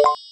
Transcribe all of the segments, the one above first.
you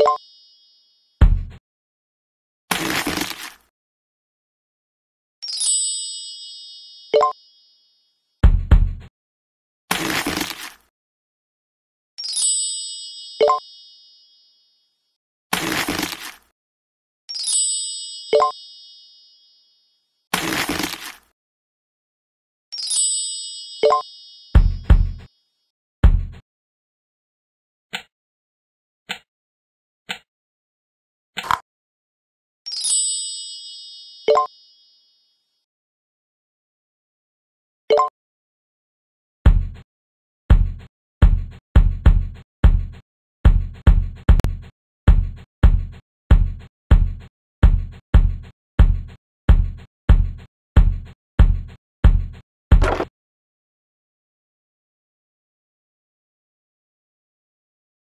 you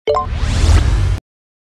you